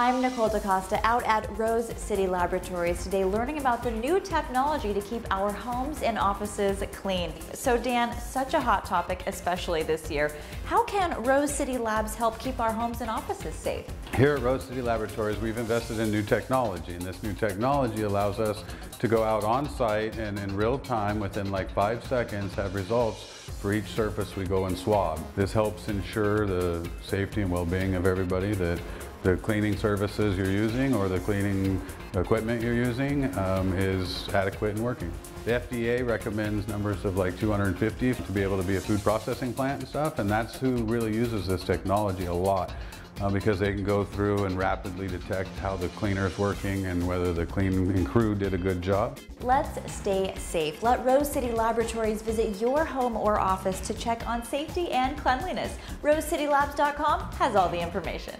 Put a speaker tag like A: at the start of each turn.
A: I'm Nicole DeCosta out at Rose City Laboratories today learning about the new technology to keep our homes and offices clean. So Dan, such a hot topic, especially this year. How can Rose City Labs help keep our homes and offices safe?
B: Here at Rose City Laboratories, we've invested in new technology, and this new technology allows us to go out on site and in real time, within like five seconds, have results for each surface we go and swab. This helps ensure the safety and well-being of everybody that the cleaning services you're using or the cleaning equipment you're using um, is adequate and working. The FDA recommends numbers of like 250 to be able to be a food processing plant and stuff, and that's who really uses this technology a lot. Uh, because they can go through and rapidly detect how the cleaner is working and whether the cleaning crew did a good job.
A: Let's stay safe. Let Rose City Laboratories visit your home or office to check on safety and cleanliness. RoseCityLabs.com has all the information.